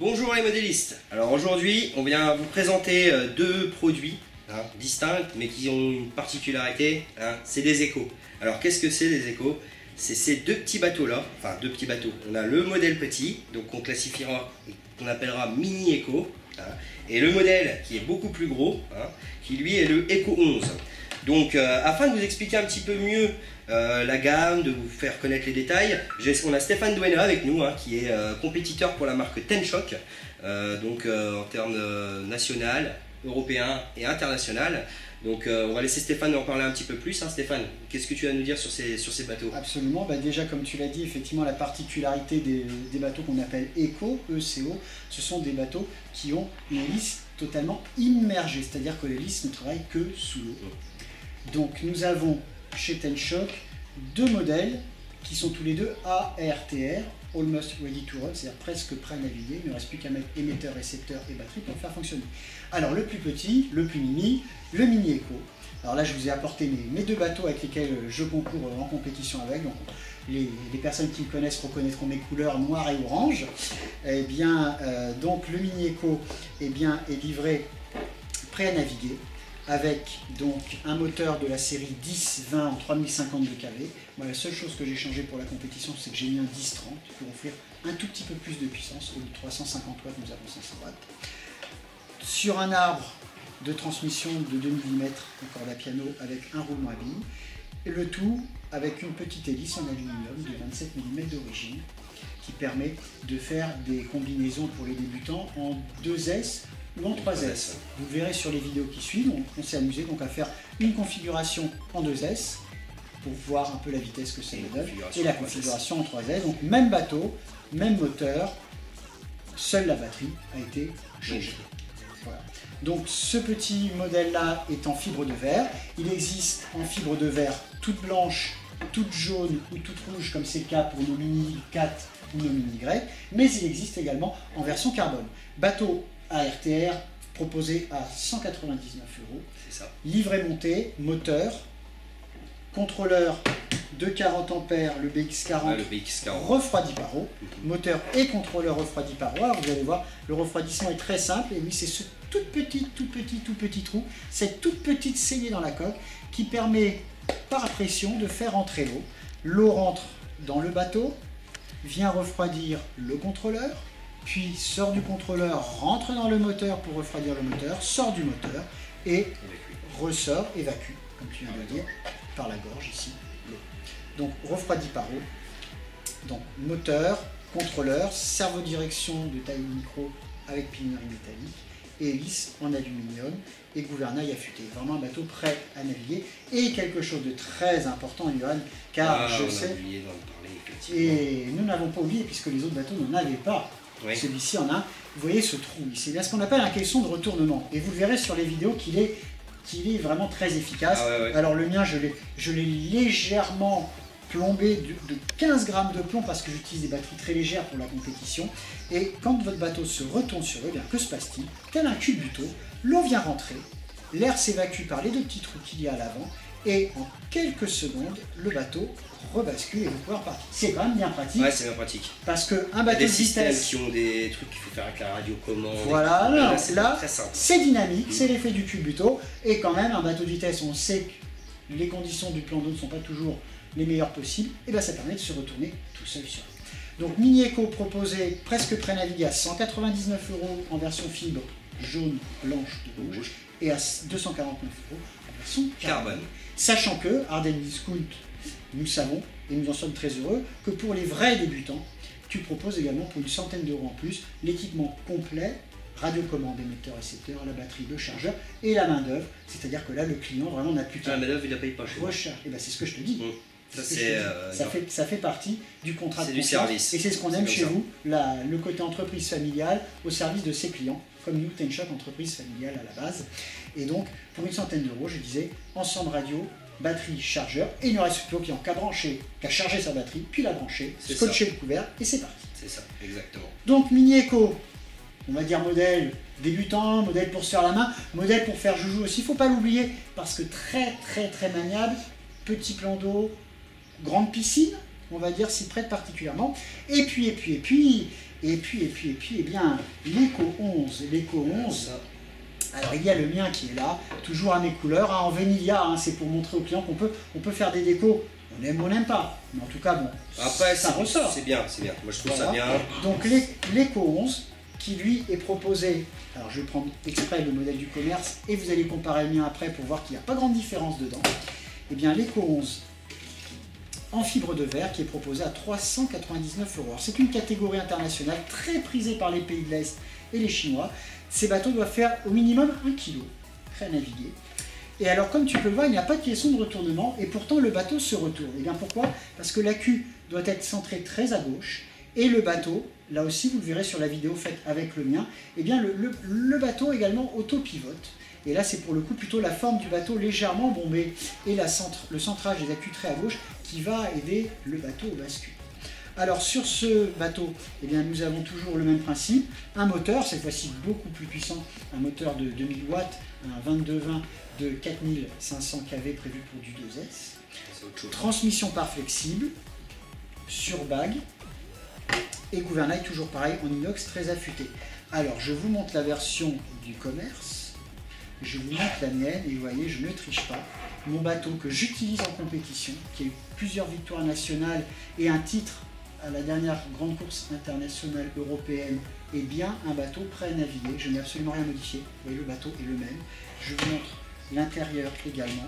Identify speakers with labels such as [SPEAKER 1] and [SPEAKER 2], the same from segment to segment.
[SPEAKER 1] Bonjour les modélistes. Alors aujourd'hui, on vient vous présenter euh, deux produits hein, distincts, mais qui ont une particularité. hein, c'est des échos. Alors qu'est-ce que c'est des échos? C'est ces deux petits bateaux là, enfin deux petits bateaux. On a le modèle petit, donc qu'on classifiera qu'on appellera mini écho, hein, et le modèle qui est beaucoup plus gros, qui lui est le Echo 11. Donc, euh, afin de vous expliquer un petit peu mieux euh, la gamme, de vous faire connaître les détails, on a Stéphane Duena avec nous, hein, qui est euh, compétiteur pour la marque Tenshock, donc en termes national, européen et international. Donc, euh, on va laisser Stéphane en parler un petit peu plus. hein. Stéphane, qu'est-ce que tu as à nous dire sur ces, sur ces bateaux?
[SPEAKER 2] Absolument, bah déjà comme tu l'as dit, effectivement la particularité des, des bateaux qu'on appelle ECO, ECO, ce sont des bateaux qui ont une hélice totalement immergée, c'est-à-dire que l'hélice ne travaille que sous l'eau. Donc nous avons chez Tenshock deux modèles qui sont tous les deux ARTR, Almost Ready to Run, c'est-à-dire presque prêt à naviguer, il ne reste plus qu'à mettre émetteur, récepteur et batterie pour le faire fonctionner. Alors le plus petit, le plus mini, le mini Eco. Alors là je vous ai apporté mes, deux bateaux avec lesquels je concours en compétition avec. Donc les, personnes qui me connaissent reconnaîtront mes couleurs noir et orange. Eh bien euh, donc le mini Eco eh bien, est livré prêt à naviguer avec donc un moteur de la série 10-20 en 3050 de kV. Moi, la seule chose que j'ai changé pour la compétition, c'est que j'ai mis un 10-30 pour offrir un tout petit peu plus de puissance. Au lieu de 350 watts, nous avons 500 watts. Sur un arbre de transmission de 2 mm en corde à piano avec un roulement à billes. Et le tout avec une petite hélice en aluminium de 27 mm d'origine qui permet de faire des combinaisons pour les débutants en 2S ou en 3S. Vous verrez sur les vidéos qui suivent, on, on s'est amusé donc à faire une configuration en 2S pour voir un peu la vitesse que ça nous donne et la
[SPEAKER 1] en 3S.
[SPEAKER 2] configuration en 3S. Donc même bateau, même moteur, seule la batterie a été changée. Voilà. Donc ce petit modèle-là est en fibre de verre. Il existe en fibre de verre toute blanche, toute jaune ou toute rouge comme c'est le cas pour nos Mini 4 ou nos Mini Y. Mais il existe également en version carbone. Bateau ARTR proposé à 199 euros.
[SPEAKER 1] C'est ça.
[SPEAKER 2] Livret monté, moteur, contrôleur de 40 ampères, le BX40
[SPEAKER 1] Ah, le BX40.
[SPEAKER 2] refroidi par eau, moteur et contrôleur refroidi par eau. Alors, vous allez voir, le refroidissement est très simple et oui, c'est ce tout petit, tout petit, tout petit trou, cette toute petite saignée dans la coque qui permet par pression de faire entrer l'eau. L'eau rentre dans le bateau, vient refroidir le contrôleur, puis sort du contrôleur, rentre dans le moteur pour refroidir le moteur, sort du moteur et ressort, évacue, comme tu viens de le dire, par la gorge ici, l'eau. Donc refroidi par eau. Donc moteur, contrôleur, servo-direction de taille micro avec pignonnerie métallique, et hélice en aluminium et gouvernail affûté. Vraiment un bateau prêt à naviguer. Et quelque chose de très important, Johan, car
[SPEAKER 1] Ah,
[SPEAKER 2] je
[SPEAKER 1] on a
[SPEAKER 2] sais,
[SPEAKER 1] oublié d'en parler, effectivement.
[SPEAKER 2] et nous n'avons pas oublié puisque les autres bateaux n'en avaient pas.
[SPEAKER 1] Oui.
[SPEAKER 2] Celui-ci en a. Vous voyez ce trou, c'est bien ce qu'on appelle un caisson de retournement. Et vous le verrez sur les vidéos qu'il est, qu'il est vraiment très efficace.
[SPEAKER 1] Ah ouais, ouais.
[SPEAKER 2] Alors le mien, je l'ai, légèrement plombé de, de 15 grammes de plomb parce que j'utilise des batteries très légères pour la compétition. Et quand votre bateau se retourne sur eux, eh bien, que se passe-t-il? Tel un culbuto, l'eau vient rentrer, l'air s'évacue par les deux petits trous qu'il y a à l'avant, et en quelques secondes, le bateau rebascule et vous pouvez repartir. C'est quand même bien pratique
[SPEAKER 1] Ouais, c'est bien pratique.
[SPEAKER 2] parce
[SPEAKER 1] y a
[SPEAKER 2] bateau
[SPEAKER 1] des
[SPEAKER 2] de vitesse,
[SPEAKER 1] qui ont des trucs qu'il faut faire avec la radio commande.
[SPEAKER 2] Voilà, là,
[SPEAKER 1] c'est
[SPEAKER 2] là, c'est dynamique, c'est l'effet du culbuto, et quand même, un bateau de vitesse, on sait que les conditions du plan d'eau ne sont pas toujours les meilleures possibles, et bien ça permet de se retourner tout seul sur l'eau. Donc Mini Eco proposé presque prêt navigué à 199 euros en version fibre jaune, blanche de Rouge. et à 249 euros en version carbone.
[SPEAKER 1] Carbone.
[SPEAKER 2] Sachant que Arden Discount, nous savons, et nous en sommes très heureux, que pour les vrais débutants, tu proposes également pour une centaine d'euros en plus l'équipement complet, radiocommande, émetteur, récepteur, la batterie, le chargeur et la main d'œuvre. C'est-à-dire que là, le client vraiment n'a plus
[SPEAKER 1] Ah,
[SPEAKER 2] qu'à
[SPEAKER 1] mais là, il la paye pas chez
[SPEAKER 2] recharger. Et ben, c'est ce que je te dis.
[SPEAKER 1] Ça,
[SPEAKER 2] ce
[SPEAKER 1] euh,
[SPEAKER 2] ça, fait, ça fait partie du contrat de
[SPEAKER 1] du service.
[SPEAKER 2] Et c'est ce qu'on aime chez
[SPEAKER 1] ça.
[SPEAKER 2] vous, la- le côté entreprise familiale au service de ses clients, comme nous, Tenshop, entreprise familiale à la base. Et donc, pour une centaine d'euros, je disais, ensemble radio, batterie, chargeur, et il ne reste plus qu'à qu'à brancher, qu'à charger sa batterie, puis la brancher, scotcher le couvert, et c'est parti.
[SPEAKER 1] C'est ça, exactement.
[SPEAKER 2] Donc Mini Eco, on va dire modèle débutant, modèle pour se faire la main, modèle pour faire joujou aussi, il faut pas l'oublier, parce que très très très maniable, petit plan d'eau, grande piscine, on va dire s'y prête particulièrement. Et puis, et puis, et puis, Et puis, et puis, et puis, eh bien, l'Eco 11. L'Eco 11, alors il y a le mien qui est là, toujours à mes couleurs, hein, en vanilla, hein, c'est pour montrer aux clients qu'on peut, on peut faire des décos. On aime ou on n'aime pas, mais en tout cas, bon,
[SPEAKER 1] Après,
[SPEAKER 2] ça ressort.
[SPEAKER 1] C'est bien, c'est bien. Moi, je trouve ça bien.
[SPEAKER 2] Donc l'Eco 11, qui lui est proposé, alors je vais prendre exprès le modèle du commerce, et vous allez comparer le mien après pour voir qu'il n'y a pas grande différence dedans. Eh bien l'Eco 11 en fibre de verre qui est proposé à 399 euros. C'est une catégorie internationale très prisée par les pays de l'Est et les Chinois. Ces bateaux doivent faire au minimum 1 kg, prêt à naviguer. Et alors, comme tu peux le voir, il n'y a pas de caisson de retournement et pourtant le bateau se retourne. Et bien pourquoi? Parce que la queue doit être centrée très à gauche et le bateau, là aussi vous le verrez sur la vidéo faite avec le mien, et bien le, le- le bateau également auto-pivote. Et là, c'est pour le coup plutôt la forme du bateau légèrement bombée et la centre, le centrage des accus très à gauche qui va aider le bateau au bascule. Alors sur ce bateau, eh bien, nous avons toujours le même principe, un moteur, cette fois-ci beaucoup plus puissant, un moteur de 2000 watts, un 2220 de 4500 kV prévu pour du 2S,
[SPEAKER 1] C'est autre chose.
[SPEAKER 2] transmission par flexible, sur bague, et gouvernail toujours pareil en inox très affûté. Alors je vous montre la version du commerce, je vous montre la mienne, et vous voyez, je ne triche pas. Mon bateau que j'utilise en compétition, qui a eu plusieurs victoires nationales et un titre à la dernière grande course internationale européenne, est bien un bateau prêt à naviguer. Je n'ai absolument rien modifié. Vous voyez, le bateau est le même. Je vous montre l'intérieur également.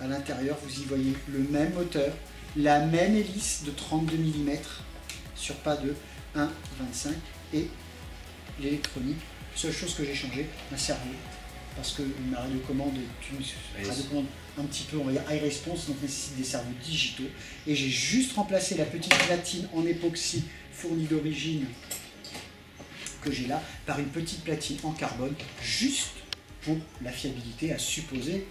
[SPEAKER 2] À l'intérieur, vous y voyez le même moteur, la même hélice de 32 mm sur pas de 1,25 et l'électronique. Seule chose que j'ai changé, un cerveau. Parce que ma radiocommande est une
[SPEAKER 1] Oui.
[SPEAKER 2] radiocommande un petit peu, on va dire, high response, donc nécessite des cerveaux digitaux. Et j'ai juste remplacé la petite platine en époxy fournie d'origine que j'ai là par une petite platine en carbone, juste pour la fiabilité à supposer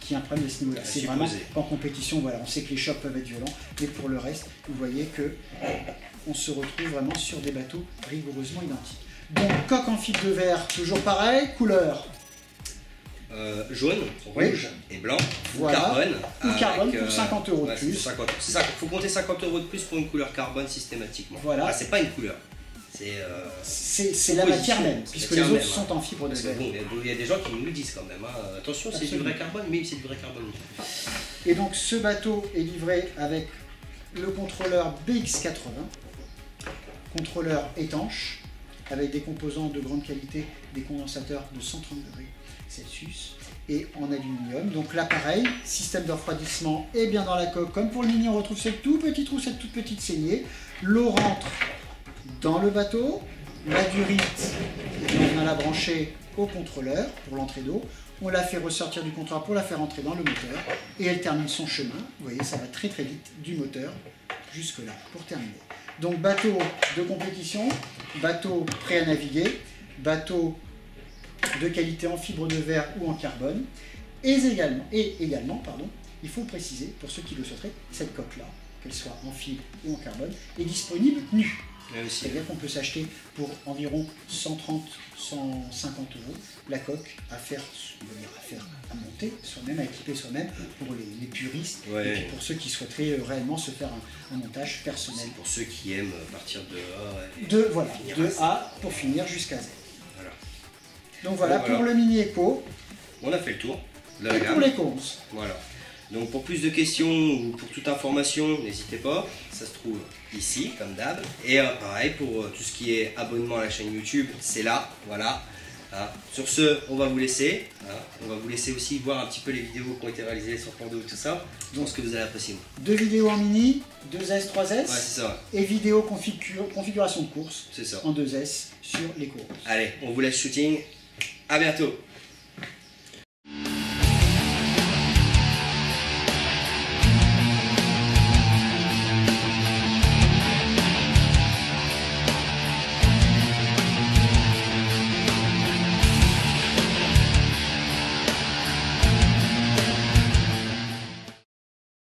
[SPEAKER 2] qu'il y a un problème de ce niveau-là.
[SPEAKER 1] À
[SPEAKER 2] C'est vraiment en compétition, voilà, on sait que les chocs peuvent être violents, mais pour le reste, vous voyez que on se retrouve vraiment sur des bateaux rigoureusement identiques. Donc coque en fibre de verre, toujours pareil, couleur
[SPEAKER 1] Euh, jaune,
[SPEAKER 2] Oui.
[SPEAKER 1] rouge et blanc.
[SPEAKER 2] Voilà.
[SPEAKER 1] Ou carbone.
[SPEAKER 2] Ou
[SPEAKER 1] avec,
[SPEAKER 2] carbone pour
[SPEAKER 1] euh,
[SPEAKER 2] 50 euros de
[SPEAKER 1] ouais,
[SPEAKER 2] plus.
[SPEAKER 1] c'est 50 C'est ça, faut compter 50 euros de plus pour une couleur carbone systématiquement.
[SPEAKER 2] Voilà.
[SPEAKER 1] Ah, c'est pas une couleur. C'est. euh,
[SPEAKER 2] la matière même, puisque les autres sont en fibre de
[SPEAKER 1] bon, il y a des gens qui nous le disent quand même. hein. Attention, c'est du vrai carbone, mais c'est du vrai carbone.
[SPEAKER 2] Et donc ce bateau est livré avec le contrôleur BX80, contrôleur étanche, avec des composants de grande qualité, des condensateurs de 130 degrés Celsius et en aluminium. Donc là pareil, système de refroidissement est bien dans la coque. Comme pour le mini, on retrouve cette tout petite trou, cette toute petite saignée. L'eau rentre dans le bateau, la durite, on vient la brancher au contrôleur pour l'entrée d'eau. On la fait ressortir du comptoir pour la faire entrer dans le moteur et elle termine son chemin. Vous voyez, ça va très très vite du moteur jusque là pour terminer. Donc bateau de compétition, bateau prêt à naviguer, bateau de qualité en fibre de verre ou en carbone. Et également, et également pardon, il faut préciser, pour ceux qui le souhaiteraient, cette coque-là, qu'elle soit en fibre ou en carbone, est disponible nue. C'est-à-dire qu'on peut s'acheter pour environ 130, 150 euros la coque à faire, à faire, à monter soi-même, à équiper soi-même pour les, les puristes
[SPEAKER 1] Ouais.
[SPEAKER 2] et puis pour ceux qui souhaiteraient euh, réellement se faire un, un montage personnel.
[SPEAKER 1] Pour ceux qui aiment partir de A. et-
[SPEAKER 2] De, voilà, de
[SPEAKER 1] à.
[SPEAKER 2] A pour finir jusqu'à Z. Donc voilà
[SPEAKER 1] Voilà.
[SPEAKER 2] pour le mini éco
[SPEAKER 1] On a fait le tour de la
[SPEAKER 2] et pour les cons.
[SPEAKER 1] Voilà. Donc pour plus de questions ou pour toute information, n'hésitez pas. Ça se trouve ici, comme d'hab. Et euh, pareil, pour euh, tout ce qui est abonnement à la chaîne YouTube, c'est là. Voilà. Hein. Sur ce, on va vous laisser. hein. On va vous laisser aussi voir un petit peu les vidéos qui ont été réalisées sur Pando et tout ça. Je pense que vous allez apprécier.
[SPEAKER 2] Deux vidéos en mini, 2S, 3S
[SPEAKER 1] Ouais, c'est ça.
[SPEAKER 2] et vidéo configur- configuration de course
[SPEAKER 1] C'est ça.
[SPEAKER 2] en 2S sur les cours.
[SPEAKER 1] Allez, on vous laisse shooting. À bientôt.